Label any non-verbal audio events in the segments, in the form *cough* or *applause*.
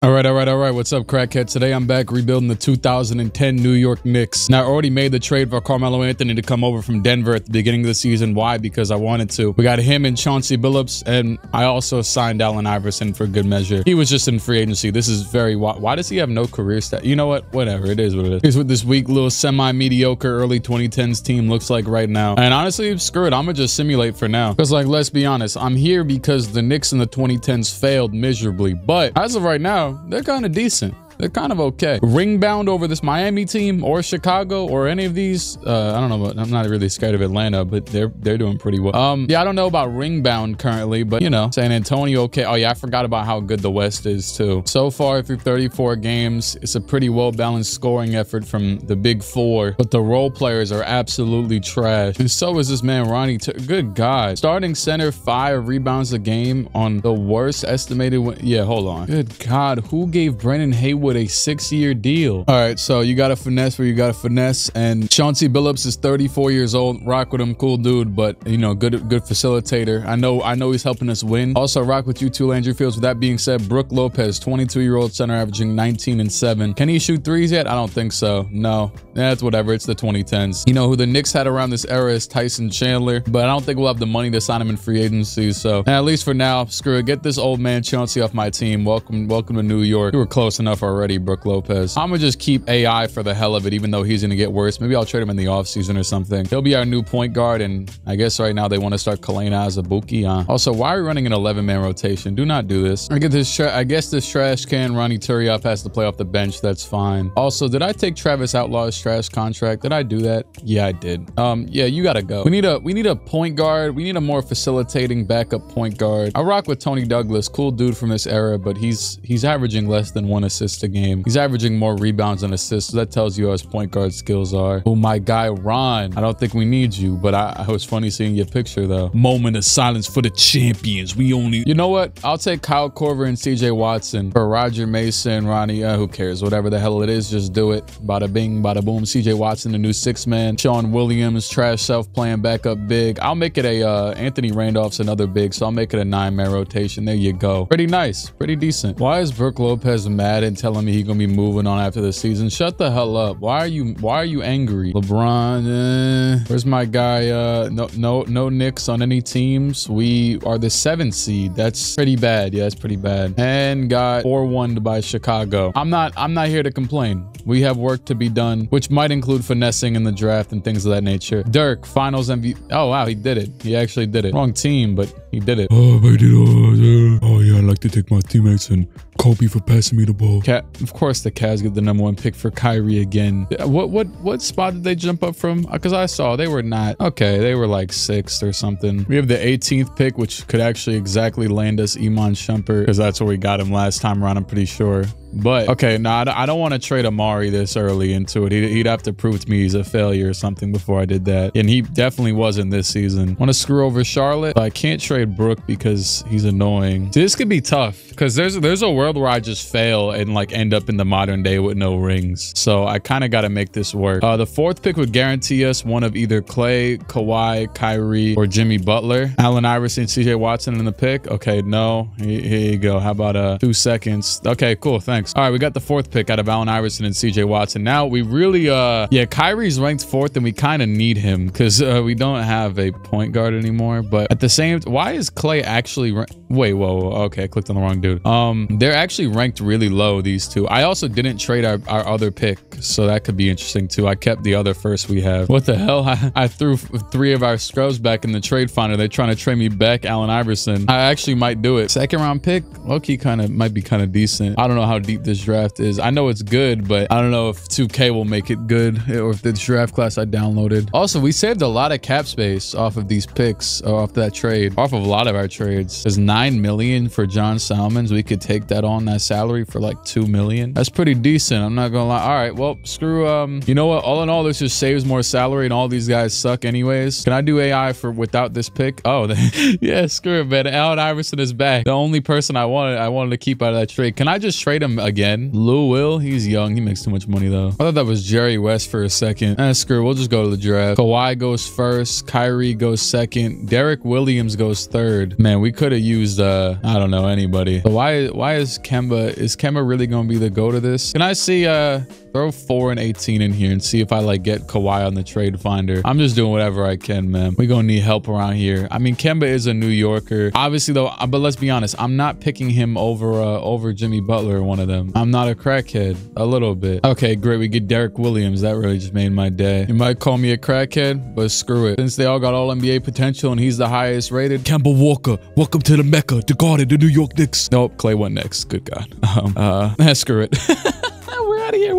All right, all right, all right. What's up, crackhead? Today I'm back rebuilding the 2010 New York Knicks. Now, I already made the trade for Carmelo Anthony to come over from Denver at the beginning of the season. Why? Because I wanted to. We got him and Chauncey Billups, and I also signed Allen Iverson for good measure. He was just in free agency. This is very... Why does he have no career stat? You know what? Whatever. It is what it is. Here's what this weak little semi-mediocre early 2010s team looks like right now. And honestly, screw it. I'm going to just simulate for now. Because, like, let's be honest. I'm here because the Knicks in the 2010s failed miserably. But as of right now, they're kind of decent they're kind of okay. Ring bound over this Miami team or Chicago or any of these. Uh, I don't know. But I'm not really scared of Atlanta, but they're they're doing pretty well. Um, yeah, I don't know about ring bound currently, but you know, San Antonio okay. Oh yeah, I forgot about how good the West is too. So far through 34 games, it's a pretty well balanced scoring effort from the big four, but the role players are absolutely trash. And so is this man Ronnie. T good God, starting center five rebounds a game on the worst estimated. Yeah, hold on. Good God, who gave Brendan Haywood? With a six-year deal. All right, so you got a finesse where you got a finesse, and Chauncey Billups is 34 years old. Rock with him, cool dude, but you know, good good facilitator. I know I know he's helping us win. Also, rock with you too, Landry Fields. With that being said, Brook Lopez, 22-year-old center, averaging 19 and seven. Can he shoot threes yet? I don't think so. No, that's whatever. It's the 2010s. You know who the Knicks had around this era is Tyson Chandler, but I don't think we'll have the money to sign him in free agency. So at least for now, screw it. Get this old man Chauncey off my team. Welcome, welcome to New York. You were close enough already already, Brook Lopez. I'm gonna just keep AI for the hell of it, even though he's gonna get worse. Maybe I'll trade him in the offseason or something. He'll be our new point guard, and I guess right now they want to start Kelenna Azubuike on. Also, why are we running an 11-man rotation? Do not do this. I get this. I guess this trash can Ronny Turiaf has to play off the bench. That's fine. Also, did I take Travis Outlaw's trash contract? Did I do that? Yeah, I did. Um, yeah, you gotta go. We need a we need a point guard. We need a more facilitating backup point guard. I rock with Toney Douglas, cool dude from this era, but he's he's averaging less than one assist a game. He's averaging more rebounds and assists. So that tells you how his point guard skills are. Oh, my guy, Ron. I don't think we need you, but I, it was funny seeing your picture, though. Moment of silence for the champions. We only... You know what? I'll take Kyle Korver and CJ Watson for Roger Mason, Ronnie. Uh, who cares? Whatever the hell it is, just do it. Bada bing, bada boom. CJ Watson, the new six man. Sean Williams, trash self playing back up big. I'll make it a uh, Anthony Randolph's another big, so I'll make it a nine man rotation. There you go. Pretty nice. Pretty decent. Why is Brook Lopez mad and telling telling me he gonna be moving on after the season. Shut the hell up. Why are you why are you angry? LeBron, eh. where's my guy? Uh no no no Knicks on any teams. We are the seventh seed. That's pretty bad. Yeah, that's pretty bad. And got 4-1 by Chicago. I'm not I'm not here to complain. We have work to be done, which might include finessing in the draft and things of that nature. Dirk, finals MVP. Oh wow, he did it. He actually did it. Wrong team, but he did it. Oh, I did. Yeah. oh yeah, I like to take my teammates and Kobe for passing me the ball. Cat, of course, the Cavs get the number one pick for Kyrie again. What what what spot did they jump up from? Because uh, I saw they were not okay. They were like sixth or something. We have the 18th pick, which could actually exactly land us Iman Shumpert because that's where we got him last time around. I'm pretty sure. But okay, now I don't want to trade Amar'e this early into it. He'd, have to prove to me he's a failure or something before I did that. And he definitely wasn't this season. Want to screw over Charlotte? I can't trade Brook because he's annoying. See, this could be tough because there's there's a world where I just fail and like end up in the modern day with no rings. So I kind of got to make this work. Uh, the fourth pick would guarantee us one of either Clay, Kawhi, Kyrie, or Jimmy Butler. Allen Iverson, CJ Watson in the pick. Okay, no. Here, here you go. How about uh two seconds? Okay, cool. Thanks. Thanks. All right, we got the fourth pick out of Allen Iverson and CJ Watson. Now we really, uh, yeah, Kyrie's ranked fourth and we kind of need him because uh, we don't have a point guard anymore. But at the same, why is Clay actually, wait, whoa, whoa, okay, I clicked on the wrong dude. Um, they're actually ranked really low, these two. I also didn't trade our, our other pick, so that could be interesting too. I kept the other first we have. What the hell? *laughs* I, I threw three of our scrubs back in the trade finder. They're trying to trade me back Allen Iverson. I actually might do it. Second round pick, low-key kind of might be kind of decent. I don't know how deep this draft is. I know it's good, but I don't know if 2K will make it good eh, or if the draft class I downloaded. Also, we saved a lot of cap space off of these picks off that trade, off of a lot of our trades. There's 9 million for John Salmons. We could take that on that salary for like 2 million. That's pretty decent. I'm not gonna lie. All right, well, screw, um, you know what? All in all, this just saves more salary and all these guys suck anyways. Can I do AI for without this pick? Oh, *laughs* yeah, screw it, man. Allen Iverson is back. The only person I wanted, I wanted to keep out of that trade. Can I just trade him again? Lou Will, he's young. He makes too much money though. I thought that was Jerry West for a second. Eh, screw We'll just go to the draft. Kawhi goes first. Kyrie goes second. Derrick Williams goes third. Man, we could have used, uh, I don't know, anybody. But why, why is Kemba. Is Kemba really going to be the go to this? Can I see uh throw 4 and 18 in here and see if I like get Kawhi on the trade finder? I'm just doing whatever I can, man. we going to need help around here. I mean, Kemba is a New Yorker. Obviously, though, uh, but let's be honest. I'm not picking him over uh, over Jimmy Butler, one of them. I'm not a crackhead. A little bit. Okay, great. We get Derrick Williams. That really just made my day. You might call me a crackhead, but screw it. Since they all got all NBA potential and he's the highest rated. Kemba Walker, welcome to the Mecca, the Garden, the New York Knicks. Nope, Clay went next. Good God. *laughs* Um, uh, *laughs* screw it. *laughs* We're out of here.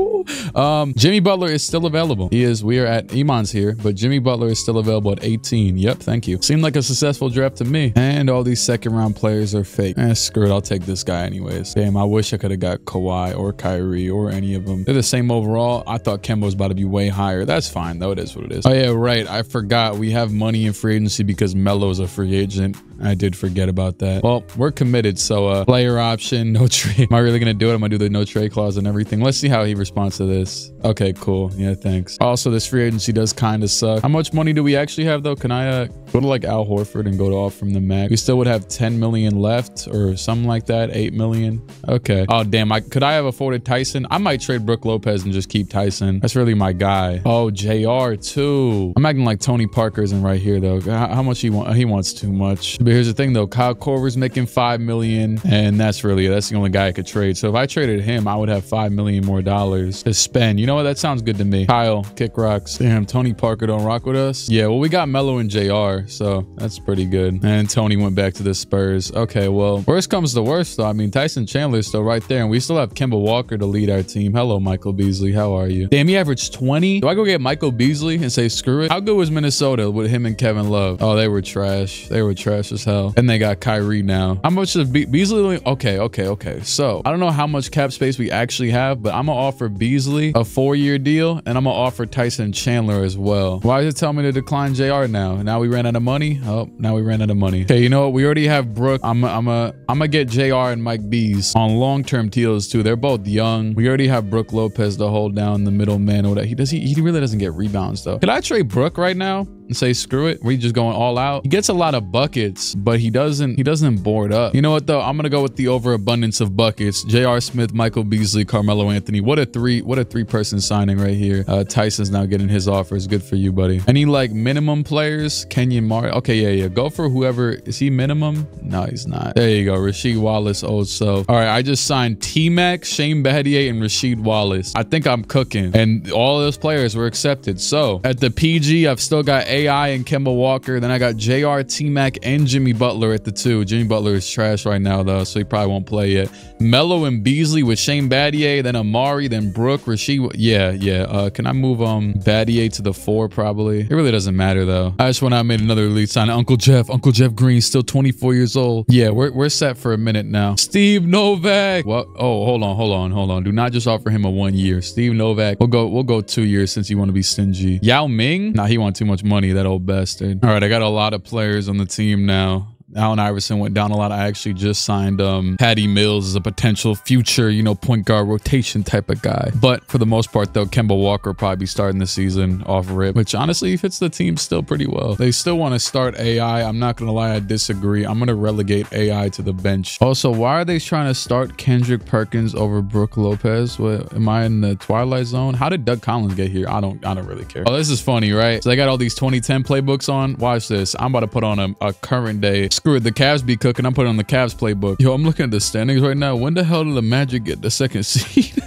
Um, Jimmy Butler is still available. He is. We are at Iman's here, but Jimmy Butler is still available at 18. Yep, thank you. Seemed like a successful draft to me. And all these second round players are fake. Eh, screw it. I'll take this guy anyways. Damn, I wish I could have got Kawhi or Kyrie or any of them. They're the same overall. I thought Kemba was about to be way higher. That's fine though. It is what it is. Oh yeah, right. I forgot. We have money in free agency because Melo's a free agent. I did forget about that. Well, we're committed. So uh, player option, *laughs* no trade. Am I really going to do it? I'm going to do the no trade clause and everything. Let's see how he responds to this. Okay, cool. Yeah, thanks. Also, this free agency does kind of suck. How much money do we actually have though? Can I uh, go to like Al Horford and go to off from the max? We still would have 10 million left or something like that. 8 million. Okay. Oh, damn. I Could I have afforded Tyson? I might trade Brook Lopez and just keep Tyson. That's really my guy. Oh, JR too. I'm acting like Tony Parker isn't right here though. How, much he want? He wants too much. But here's the thing though. Kyle Korver's making 5 million and that's really, that's the only guy I could trade. So if I traded him, I would have 5 million more dollars to spend. You know what? That sounds good to me. Kyle, kick rocks. Damn, Tony Parker don't rock with us. Yeah, well, we got Melo and JR, so that's pretty good. And Tony went back to the Spurs. Okay, well, worst comes to worst, though. I mean, Tyson Chandler is still right there, and we still have Kemba Walker to lead our team. Hello, Michael Beasley. How are you? Damn, he averaged 20. Do I go get Michael Beasley and say screw it? How good was Minnesota with him and Kevin Love? Oh, they were trash. They were trash as hell. And they got Kyrie now. How much of Be Beasley? Okay, okay, okay. So I don't know how much cap space we actually have, but I'm gonna offer Beasley a four-year deal, and I'm gonna offer Tyson Chandler as well. Why is it telling me to decline JR now? Now we ran out of money. Oh, now we ran out of money. Okay, you know what? We already have Brook. I'm I'm a I'm gonna get JR and Mike Bees on long-term deals too. They're both young. We already have Brook Lopez to hold down the middle man. Or whatever. He does he he really doesn't get rebounds though. Could I trade Brook right now? And say screw it we just going all out. He gets a lot of buckets but he doesn't he doesn't board up. You know what though? I'm gonna go with the overabundance of buckets. J.R. Smith Michael Beasley Carmelo Anthony. What a three what a three person signing right here. Uh Tyson's now getting his offers good for you buddy. Any like minimum players? Kenyon Mar okay yeah yeah. Go for whoever. Is he minimum? No he's not. There you go. Rasheed Wallace old self. All right I just signed T-Mac Shane Battier and Rasheed Wallace. I think I'm cooking. And all those players were accepted. So at the PG I've still got a AI and Kemba Walker. Then I got JR, T-Mac, and Jimmy Butler at the two. Jimmy Butler is trash right now, though, so he probably won't play yet. Melo and Beasley with Shane Battier, then Amar'e, then Brook, Rasheed. Yeah, yeah. Uh, can I move um Battier to the four, probably? It really doesn't matter, though. I just went out made another lead sign. Uncle Jeff. Uncle Jeff Green, still 24 years old. Yeah, we're, we're set for a minute now. Steve Novak. What? Oh, hold on, hold on, hold on. Do not just offer him a one year. Steve Novak. We'll go, we'll go two years since you want to be stingy. Yao Ming? Nah, he want too much money that old bastard. All right, I got a lot of players on the team now. Allen Iverson went down a lot. I actually just signed um, Patty Mills as a potential future, you know, point guard rotation type of guy. But for the most part, though, Kemba Walker probably be starting the season off rip, which honestly fits the team still pretty well. They still want to start AI. I'm not going to lie, I disagree. I'm going to relegate AI to the bench. Also, why are they trying to start Kendrick Perkins over Brook Lopez? What, am I in the Twilight Zone? How did Doug Collins get here? I don't I don't really care. Oh, this is funny, right? So they got all these 2010 playbooks on. Watch this. I'm about to put on a, a current day screw it, the Cavs be cooking. I'm putting on the Cavs playbook. Yo, I'm looking at the standings right now. When the hell did the Magic get the second *laughs* seed?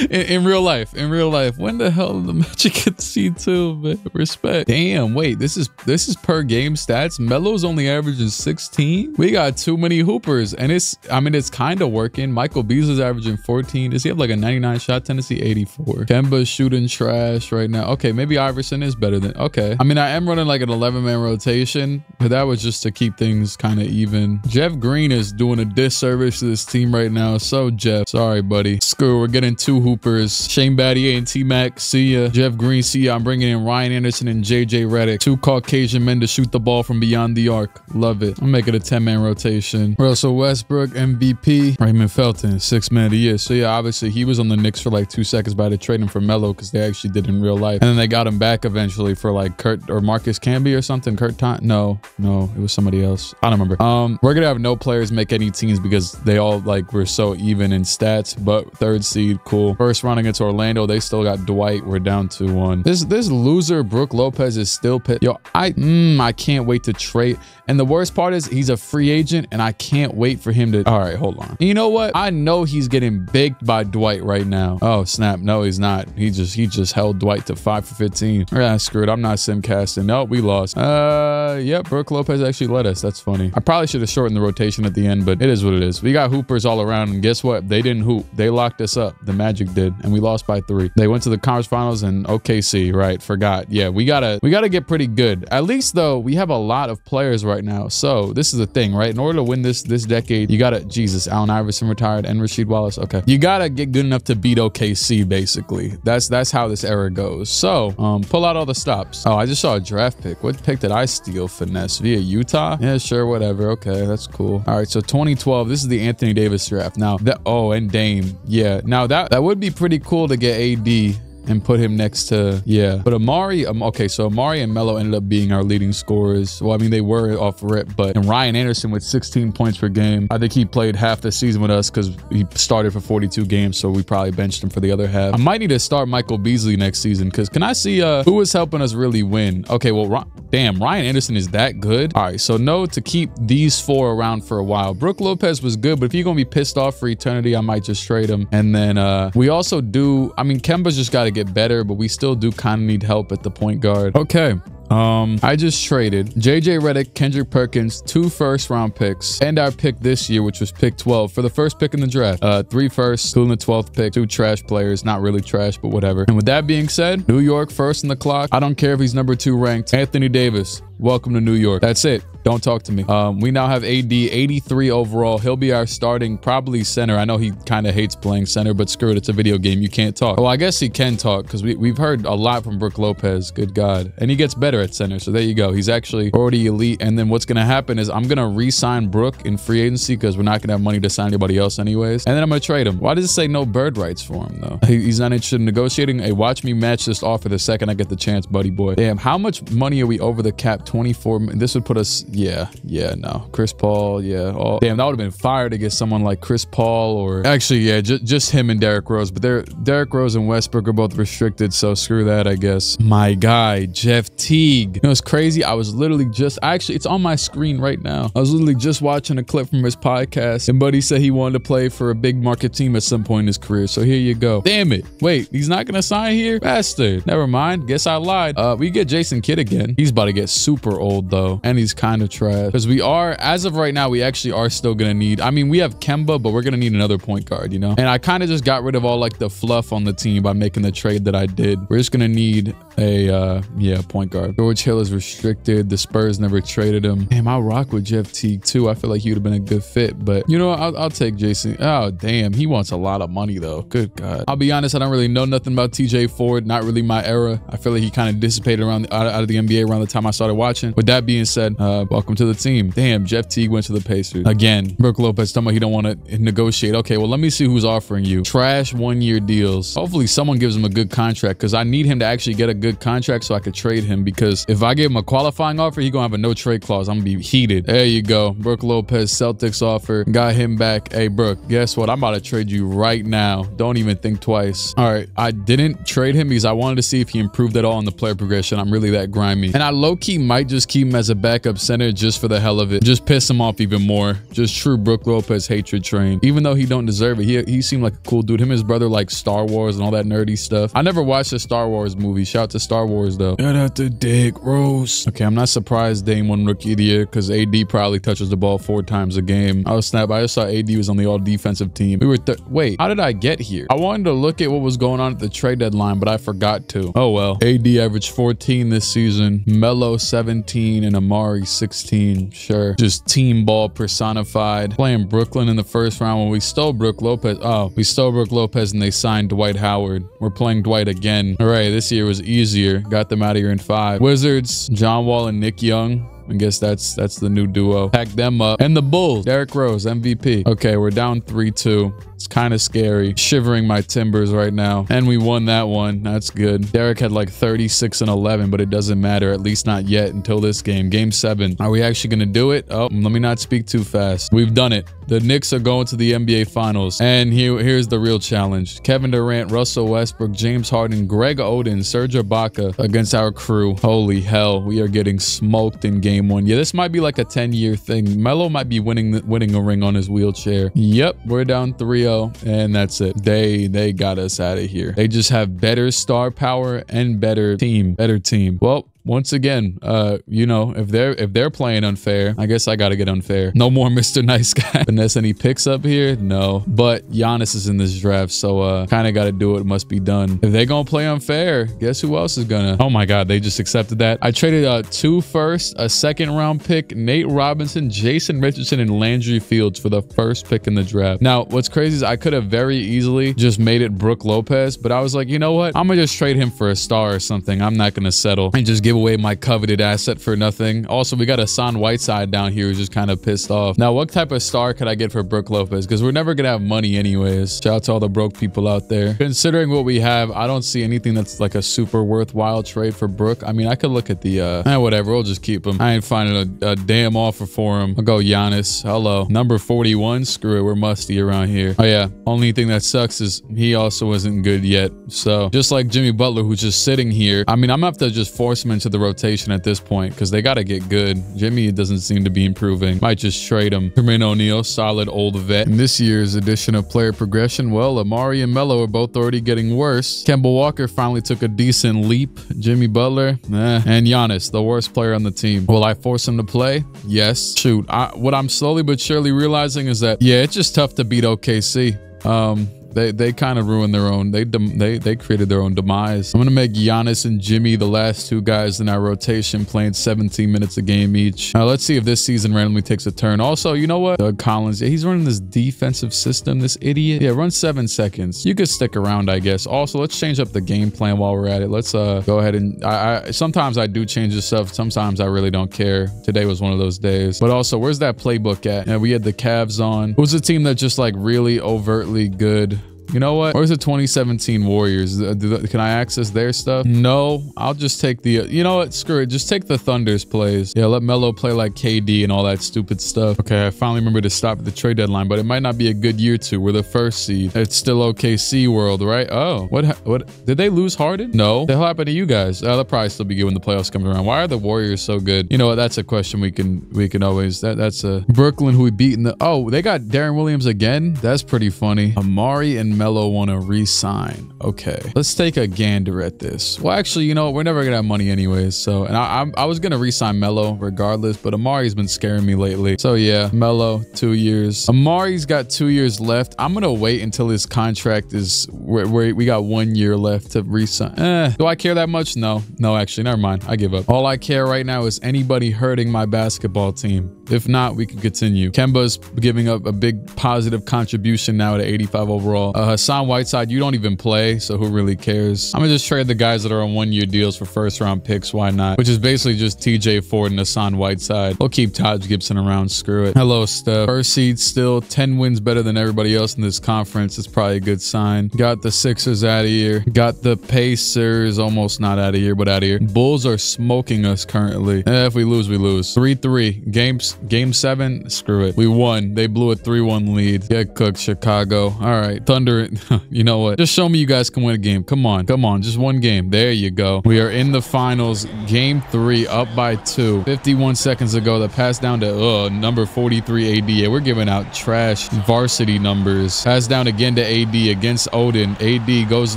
In, in, real life, in real life, when the hell the Magic get seed two? Man, respect. Damn, wait, this is this is per game stats. Melo's only averaging 16. We got too many hoopers, and it's I mean it's kind of working. Michael Beasley's averaging 14. Does he have like a 99 shot tendency? 84. Kemba's shooting trash right now. Okay, maybe Iverson is better than. Okay, I mean I am running like an 11 man rotation, but that was just to keep things kind of even. Jeff Green is doing a disservice to this team right now. So Jeff, sorry buddy. Screw, we're getting two Hoopers. Shane Battier and T-Mac, see ya. Jeff Green, see ya. I'm bringing in Ryan Anderson and JJ Redick. Two Caucasian men to shoot the ball from beyond the arc. Love it. I'm making a 10-man rotation. Russell Westbrook, MVP. Raymond Felton, six-man of the year. So yeah, obviously he was on the Knicks for like two seconds, by trade him for Melo because they actually did in real life. And then they got him back eventually for like Kurt or Marcus Camby or something. Kurt Ton No, no, it was somebody else. I don't remember. Um, we're gonna have no players make any teams because they all like were so even in stats. But third seed, cool. First round against Orlando, they still got Dwight. We're down to one. This this loser Brook Lopez is still pit. Yo, I mm, I can't wait to trade. And the worst part is he's a free agent, and I can't wait for him to. All right, hold on. You know what? I know he's getting baked by Dwight right now. Oh snap! No, he's not. He just he just held Dwight to five for fifteen. Yeah, screw it. I'm not sim casting. No, we lost. Uh, yep. Brook Lopez actually led us. That's funny. I probably should have shortened the rotation at the end, but it is what it is. We got hoopers all around, and guess what? They didn't hoop. They locked us up. The Magic did, and we lost by three. They went to the conference finals and OKC. Right? Forgot. Yeah, we gotta we gotta get pretty good. At least though, we have a lot of players right now. So this is the thing, right? In order to win this this decade, you gotta Jesus, Allen Iverson retired and Rasheed Wallace. Okay, you gotta get good enough to beat OKC. Basically, that's that's how this era goes. So um, pull out all the stops. Oh, I just saw a draft pick. What pick did I steal? Finesse via Utah? Yeah, sure, whatever. Okay, that's cool. All right, so 2012. This is the Anthony Davis draft. Now that oh, and Dame. Yeah, now that that would be pretty cool to get AD and put him next to yeah. But Amar'e, um, okay, so Amar'e and Melo ended up being our leading scorers. Well, I mean they were off rip, but and Ryan Anderson with 16 points per game. I think he played half the season with us because he started for 42 games, so we probably benched him for the other half. I might need to start Michael Beasley next season because can I see uh who is helping us really win? Okay, well, damn, Ryan Anderson is that good. All right, so no to keep these four around for a while. Brook Lopez was good, but if you're gonna be pissed off for eternity, I might just trade him. And then uh we also do. I mean, Kemba's just got to get better, but we still do kind of need help at the point guard. Okay. Um, I just traded JJ Redick, Kendrick Perkins, two first round picks, and our pick this year, which was pick 12 for the first pick in the draft. Uh, three firsts, including the 12th pick, two trash players, not really trash, but whatever. And with that being said, New York first in the clock. I don't care if he's number two ranked. Anthony Davis, welcome to New York. That's it. Don't talk to me. Um, we now have AD 83 overall. He'll be our starting probably center. I know he kind of hates playing center, but screw it. It's a video game. You can't talk. Well, I guess he can talk because we, we've heard a lot from Brook Lopez. Good God. And he gets better at center. So there you go. He's actually already elite. And then what's going to happen is I'm going to re-sign Brook in free agency because we're not going to have money to sign anybody else anyways. And then I'm going to trade him. Why does it say no bird rights for him though? He, he's not interested in negotiating. Hey, watch me match this offer the second I get the chance, buddy boy. Damn, how much money are we over the cap? 24. This would put us, yeah, yeah no. Chris Paul, yeah. Oh, damn, that would have been fire to get someone like Chris Paul or actually, yeah, just just him and Derrick Rose. But they're Derrick Rose and Westbrook are both restricted, so screw that, I guess. My guy, Jeff Teague. You know, it's crazy. I was literally just actually, it's on my screen right now. I was literally just watching a clip from his podcast, and Buddy said he wanted to play for a big market team at some point in his career. So here you go. Damn it. Wait, he's not gonna sign here? Bastard. Never mind. Guess I lied. Uh, we get Jason Kidd again. He's about to get super old though, and he's kind of trash. Because we are as of right now we actually are still gonna need i mean we have kemba but we're gonna need another point guard you know? And i kind of just got rid of all like the fluff on the team by making the trade that i did. We're just gonna need a uh yeah point guard. George hill is restricted. The spurs never traded him. Damn i'll rock with jeff teague too. I feel like he would have been a good fit but you know I'll, I'll take jason. Oh damn he wants a lot of money though. Good god. I'll be honest i don't really know nothing about tj ford not really my era. I feel like he kind of dissipated around the, out, out of the nba around the time i started watching. With that being said uh welcome to the team. Damn Jeff Teague went to the Pacers. Again, Brook Lopez talking about he don't want to negotiate. Okay, well, let me see who's offering you. Trash one-year deals. Hopefully someone gives him a good contract because I need him to actually get a good contract so I could trade him because if I give him a qualifying offer, he to have a no trade clause. I'm to be heated. There you go. Brook Lopez, Celtics offer. Got him back. Hey, Brook, guess what? I'm about to trade you right now. Don't even think twice. All right, I didn't trade him because I wanted to see if he improved at all in the player progression. I'm really that grimy. And I low-key might just keep him as a backup center just for the hell of it. Just piss him off even more. Just true Brook Lopez hatred train. Even though he don't deserve it, he, he seemed like a cool dude. Him and his brother like Star Wars and all that nerdy stuff. I never watched a Star Wars movie. Shout to Star Wars though. Shout out to Dick Rose. Okay, I'm not surprised Dame won Rookie of the Year because AD probably touches the ball four times a game. I was snap. I just saw AD was on the all defensive team. We were wait. How did I get here? I wanted to look at what was going on at the trade deadline, but I forgot to. Oh well. AD averaged 14 this season. Melo 17 and Amar'e 16. Sure, just team ball personified. Playing Brooklyn in the first round when we stole Brook Lopez. Oh, we stole Brook Lopez and they signed Dwight Howard. We're playing Dwight again. All right, this year was easier. Got them out of here in five. Wizards, John Wall and Nick Young. I guess that's that's the new duo. Pack them up. And the Bulls, Derrick Rose, MVP. Okay, we're down 3-2. It's kind of scary. Shivering my timbers right now. And we won that one. That's good. Derrick had like 36 and 11, but it doesn't matter. At least not yet until this game. Game seven. Are we actually going to do it? Oh, let me not speak too fast. We've done it. The Knicks are going to the NBA Finals. And here, here's the real challenge. Kevin Durant, Russell Westbrook, James Harden, Greg Oden, Serge Ibaka against our crew. Holy hell. We are getting smoked in game one. Yeah, this might be like a 10-year thing. Melo might be winning, winning a ring on his wheelchair. Yep, we're down oh. 3-0 and that's it. They they got us out of here. They just have better star power and better team, better team. Well, once again, uh, you know, if they're if they're playing unfair, I guess I gotta get unfair. No more *laughs* Mr. Nice Guy. Finesse any picks up here? No. But Giannis is in this draft, so uh kind of gotta do what must be done. If they gonna play unfair, guess who else is gonna? Oh my god, they just accepted that. I traded uh two first, a second round pick, Nate Robinson, Jason Richardson, and Landry Fields for the first pick in the draft. Now, what's crazy is I could have very easily just made it Brook Lopez, but I was like, you know what? I'm gonna just trade him for a star or something. I'm not gonna settle and just give away my coveted asset for nothing. Also, we got a Hassan Whiteside down here who's just kind of pissed off. Now, what type of star could I get for Brook Lopez? Because we're never going to have money anyways. Shout out to all the broke people out there. Considering what we have, I don't see anything that's like a super worthwhile trade for Brook. I mean, I could look at the, uh, eh, whatever. We'll just keep him. I ain't finding a, a damn offer for him. I'll go Giannis. Hello. Number 41. Screw it. We're musty around here. Oh, yeah. Only thing that sucks is he also isn't good yet. So just like Jimmy Butler, who's just sitting here. I mean, I'm going to have to just force him into the rotation at this point because they got to get good. Jimmy doesn't seem to be improving. Might just trade him. Jermaine O'Neal, solid old vet. In this year's edition of player progression, well, Amar'e and Melo are both already getting worse. Kemba Walker finally took a decent leap. Jimmy Butler, eh. And Giannis, the worst player on the team. Will I force him to play? Yes. Shoot, I, what I'm slowly but surely realizing is that, yeah, it's just tough to beat OKC. Um, they they kind of ruined their own. They they they created their own demise. I'm gonna make Giannis and Jimmy the last two guys in our rotation, playing 17 minutes a game each. Now let's see if this season randomly takes a turn. Also, you know what? Doug Collins, yeah, he's running this defensive system. This idiot. Yeah, run seven seconds. You could stick around, I guess. Also, let's change up the game plan while we're at it. Let's uh go ahead and I, I sometimes I do change the stuff. Sometimes I really don't care. Today was one of those days. But also, where's that playbook at? Yeah, we had the Cavs on. Who's a team that just like really overtly good? You know what? Where's the 2017 Warriors? Uh, can I access their stuff? No, I'll just take the, uh, you know what? Screw it. Just take the Thunder's plays. Yeah, let Melo play like KD and all that stupid stuff. Okay, I finally remember to stop at the trade deadline, but it might not be a good year to. We're the first seed. It's still OKC world, right? Oh, what? What? Did they lose Harden? No. The hell happened to you guys? Uh, they'll probably still be good when the playoffs come around. Why are the Warriors so good? You know what? That's a question we can we can always. That that's a Brooklyn who we beat in the. Oh, they got Deron Williams again. That's pretty funny. Amar'e and Melo want to re-sign. Okay, let's take a gander at this. Well, actually, you know, we're never gonna have money anyways. So, and I, I, I was gonna re-sign Melo regardless, but Amar'e's been scaring me lately. So yeah, Melo, two years. Amar'e's got two years left. I'm gonna wait until his contract is where, where we got one year left to re-sign. Eh, do I care that much? No, no, actually, never mind. I give up. All I care right now is anybody hurting my basketball team. If not, we can continue. Kemba's giving up a big positive contribution now to 85 overall. Uh, Hassan Whiteside, you don't even play, so who really cares? I'm gonna just trade the guys that are on one-year deals for first-round picks. Why not? Which is basically just TJ Ford and Hassan Whiteside. We'll keep Taj Gibson around. Screw it. Hello, Steph. First seed still 10 wins better than everybody else in this conference. It's probably a good sign. Got the Sixers out of here. Got the Pacers almost not out of here, but out of here. Bulls are smoking us currently. Eh, if we lose, we lose. 3-3. Games, game seven. Screw it. We won. They blew a 3-1 lead. Get cooked, Chicago. All right. Thunder. *laughs* you know what? Just show me you guys can win a game. Come on. Come on. Just one game. There you go. We are in the finals. Game three, up by two. 51 seconds ago, the pass down to uh, number 43 AD. We're giving out trash varsity numbers. Pass down again to AD against Oden. AD goes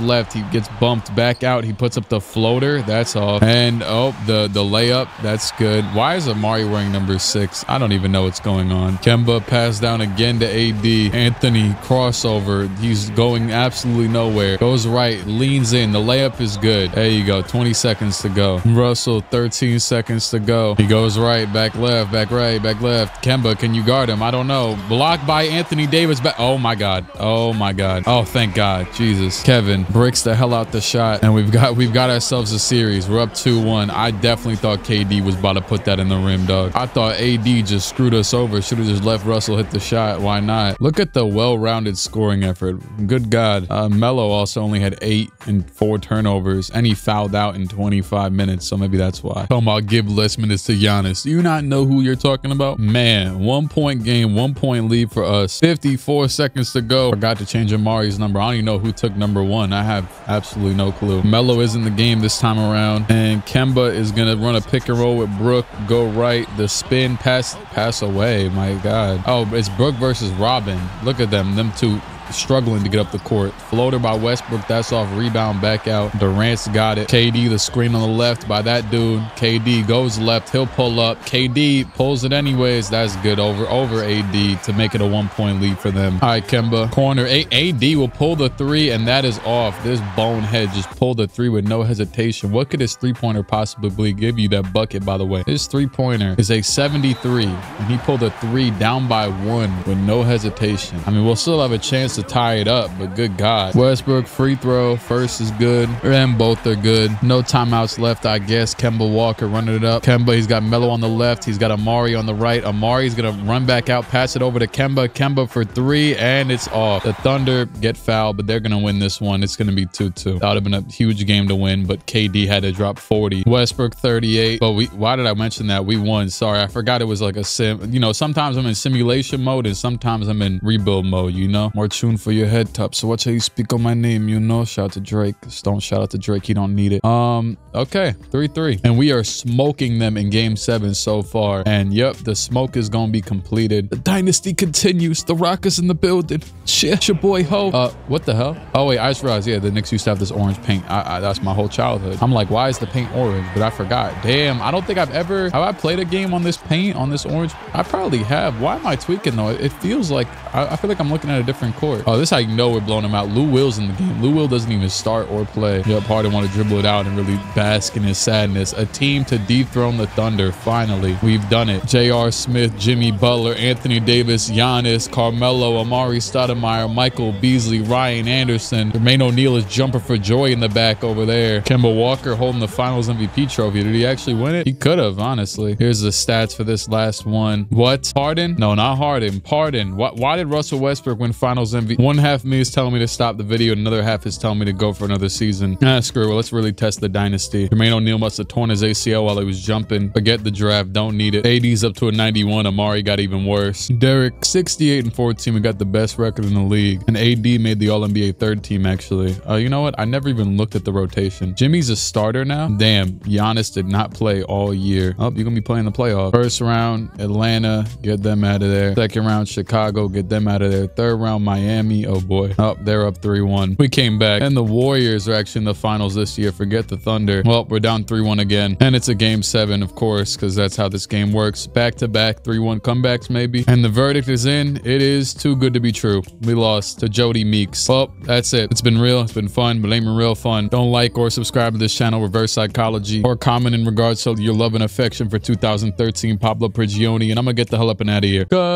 left. He gets bumped back out. He puts up the floater. That's off. And oh, the, the layup. That's good. Why is Amar'e wearing number six? I don't even know what's going on. Kemba pass down again to AD. Anthony crossover. He's going absolutely nowhere. Goes right, leans in. The layup is good. There you go. 20 seconds to go. Russell, 13 seconds to go. He goes right, back left, back right, back left. Kemba, can you guard him? I don't know. Blocked by Anthony Davis. Oh my God. Oh my God. Oh, thank God. Jesus. Kevin breaks the hell out the shot. And we've got we've got ourselves a series. We're up 2-1. I definitely thought KD was about to put that in the rim, dog. I thought AD just screwed us over. Should have just left Russell hit the shot. Why not? Look at the well-rounded scoring effort. Good God. Uh, Melo also only had eight and four turnovers, and he fouled out in 25 minutes, so maybe that's why. Talking about give less minutes to Giannis. Do you not know who you're talking about? Man, one point game, one point lead for us. 54 seconds to go. Forgot to change Amar'e's number. I don't even know who took number one. I have absolutely no clue. Melo is in the game this time around, and Kemba is going to run a pick and roll with Brook, go right, the spin, pass, pass away. My God. Oh, it's Brook versus Robin. Look at them. Them two struggling to get up the court. Floater by Westbrook. That's off. Rebound back out. Durant's got it. KD, the screen on the left by that dude. KD goes left. He'll pull up. KD pulls it anyways. That's good over over AD to make it a one point lead for them. All right, Kemba. Corner. A AD will pull the three, and that is off. This bonehead just pulled the three with no hesitation. What could his three pointer possibly give you that bucket, by the way? His three pointer is a 73, and he pulled a three down by one with no hesitation. I mean, we'll still have a chance to tie it up, but good God. Westbrook free throw. First is good. And both are good. No timeouts left, I guess. Kemba Walker running it up. Kemba, he's got Melo on the left. He's got Amar'e on the right. Amar'e's going to run back out, pass it over to Kemba. Kemba for three, and it's off. The Thunder get fouled, but they're going to win this one. It's going to be 2-2. That would have been a huge game to win, but KD had to drop 40. Westbrook 38. But we why did I mention that? We won. Sorry, I forgot it was like a sim. You know, sometimes I'm in simulation mode and sometimes I'm in rebuild mode, you know? More tune for your head top. So watch how you speak on my name, you know? Shout out to Drake. Just don't shout out to Drake. He don't need it. Um, okay. 3-3. And we are smoking them in game seven so far. And yep, the smoke is gonna be completed. The dynasty continues. The Rock is in the building. Shit, your boy Ho. Uh, what the hell? Oh wait, I just realized, yeah, the Knicks used to have this orange paint. I, I, that's my whole childhood. I'm like, why is the paint orange? But I forgot. Damn, I don't think I've ever, have I played a game on this paint, on this orange? I probably have. Why am I tweaking though? It feels like, I, I feel like I'm looking at a different Oh, this you know we're blowing him out. Lou Will's in the game. Lou Will doesn't even start or play. Yep, Harden want to dribble it out and really bask in his sadness. A team to dethrone the Thunder. Finally, we've done it. J.R. Smith, Jimmy Butler, Anthony Davis, Giannis, Carmelo, Amar'e Stoudemire, Michael Beasley, Ryan Anderson. Jermaine O'Neal is jumping for joy in the back over there. Kemba Walker holding the finals MVP trophy. Did he actually win it? He could have, honestly. Here's the stats for this last one. What? Harden? No, not Harden. Pardon. Why, why did Russell Westbrook win finals MVP? One half of me is telling me to stop the video. Another half is telling me to go for another season. Ah, screw it. Let's really test the dynasty. Jermaine O'Neal must have torn his ACL while he was jumping. Forget the draft. Don't need it. AD's up to a 91. Amar'e got even worse. Derrick, 68 and 14. We got the best record in the league. And AD made the All-NBA third team, actually. Uh, you know what? I never even looked at the rotation. Jimmy's a starter now. Damn, Giannis did not play all year. Oh, you're going to be playing the playoff. First round, Atlanta. Get them out of there. Second round, Chicago. Get them out of there. Third round, Miami. Oh, boy. Oh, they're up 3-1. We came back. And the Warriors are actually in the finals this year. Forget the Thunder. Well, we're down 3-1 again. And it's a game seven, of course, because that's how this game works. Back-to-back 3-1 comebacks, maybe. And the verdict is in. It is too good to be true. We lost to Jodie Meeks. Well, that's it. It's been real. It's been fun, but ain't been real fun. Don't like or subscribe to this channel, Reverse Psychology, or comment in regards to your love and affection for 2013 Pablo Prigioni, and I'm gonna get the hell up and out of here. Good.